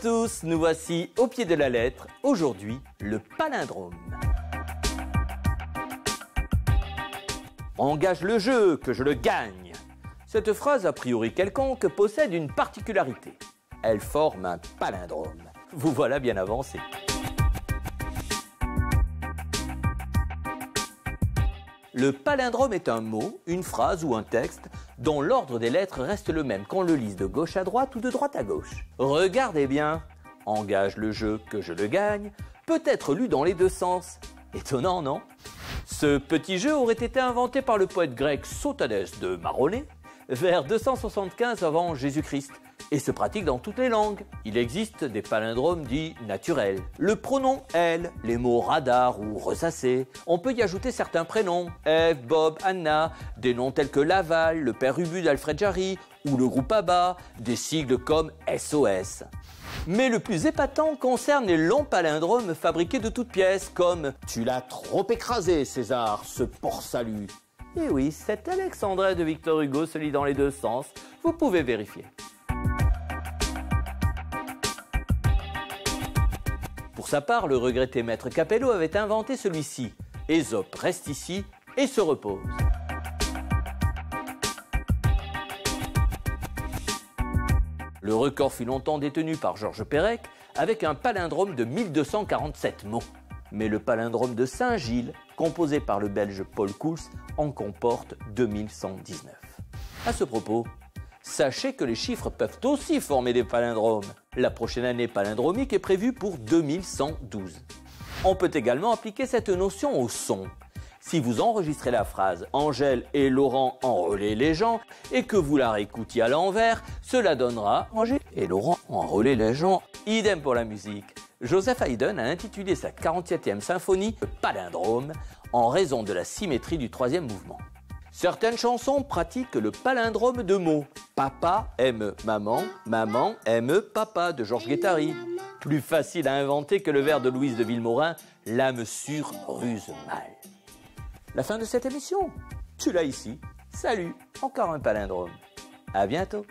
tous, nous voici au pied de la lettre. Aujourd'hui, le palindrome. Engage le jeu, que je le gagne. Cette phrase a priori quelconque possède une particularité. Elle forme un palindrome. Vous voilà bien avancé. Le palindrome est un mot, une phrase ou un texte dont l'ordre des lettres reste le même qu'on le lise de gauche à droite ou de droite à gauche. Regardez bien, engage le jeu que je le gagne, peut être lu dans les deux sens. Étonnant, non? Ce petit jeu aurait été inventé par le poète grec Sotanès de Maronée vers 275 avant Jésus-Christ et se pratique dans toutes les langues. Il existe des palindromes dits naturels. Le pronom elle, les mots radar ou ressassé. On peut y ajouter certains prénoms, Eve, Bob, Anna, des noms tels que Laval, le père Ubu d'Alfred Jarry ou le groupe ABBA, des sigles comme SOS. Mais le plus épatant concerne les longs palindromes fabriqués de toutes pièces, comme Tu l'as trop écrasé, César, ce port salut. Et oui, cet Alexandre de Victor Hugo se lit dans les deux sens, vous pouvez vérifier. Pour sa part, le regretté maître Capello avait inventé celui-ci. Ésope reste ici et se repose. Le record fut longtemps détenu par Georges Perec avec un palindrome de 1247 mots. Mais le palindrome de Saint-Gilles, composé par le belge Paul Koels, en comporte 2119. À ce propos, sachez que les chiffres peuvent aussi former des palindromes. La prochaine année palindromique est prévue pour 2112. On peut également appliquer cette notion au son. Si vous enregistrez la phrase Angèle et Laurent enrôler les gens et que vous la réécoutiez à l'envers, cela donnera Angèle et Laurent enrôler les gens. Idem pour la musique. Joseph Haydn a intitulé sa 47e symphonie Palindrome en raison de la symétrie du troisième mouvement. Certaines chansons pratiquent le palindrome de mots. Papa aime maman, maman aime papa de Georges Guettari. Plus facile à inventer que le vers de Louise de Villemorin, l'âme sûre ruse mal. La fin de cette émission? Tu l'as ici. Salut, encore un palindrome. À bientôt.